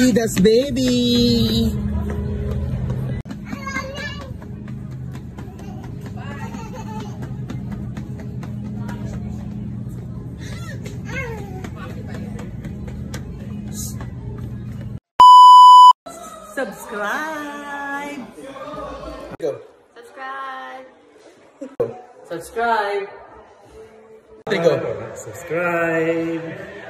Ida's baby. Subscribe. Go. Subscribe. Go. Subscribe. Go. Subscribe.